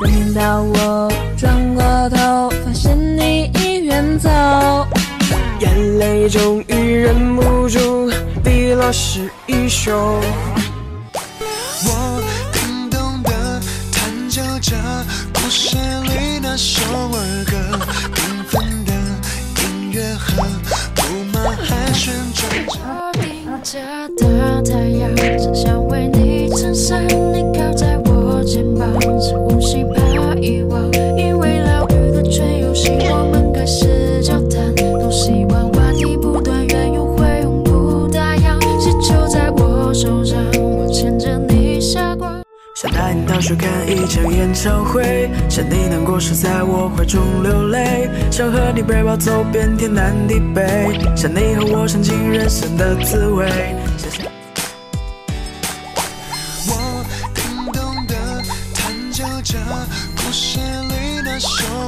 等到我转过头，发现你已远走，眼泪终于忍不住滴落湿衣袖。我感动的弹奏着故事里那首儿歌，缤纷的音乐盒，木马还旋转着，停着的。开始交谈，多希望话题不断，缘由会永不打烊。气球在我手上，我牵着你瞎逛，想带你到处看一场演唱会，想你难过时在我怀中流泪，想和你背包走遍天南地北，想你和我尝尽人生的滋味。我叮咚地弹奏着故事里那首。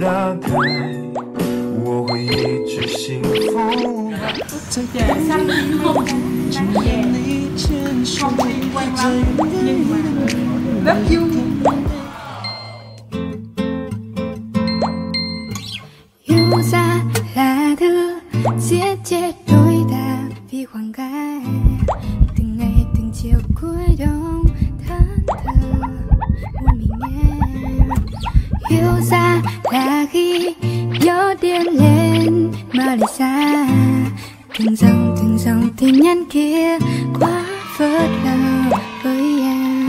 大概我会一直幸福。在感伤的路，只有你牵手，最美的 Love you。用 xa là thứ giết chết đôi ta vì khoảng cách từng ngày từng chiều cuối đông thẫn thờ một mình em yêu xa Tưởng rằng tưởng rằng tin nhắn kia quá phớt lờ với em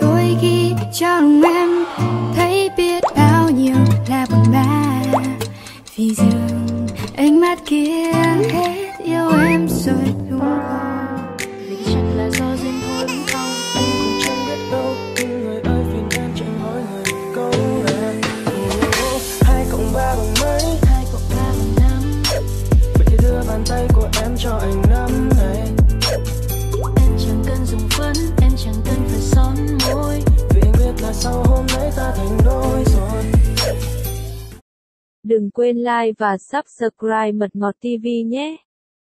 Đôi khi trong em thấy biết bao nhiêu là buồn bã Vì dường ánh mắt kia hết yêu em rồi cho anh nắm tay Em chẳng cần dùng phấn, em chẳng cần phải son môi Vì biết là sau hôm nay ta thành đôi rồi Đừng quên like và subscribe Mật Ngọt TV nhé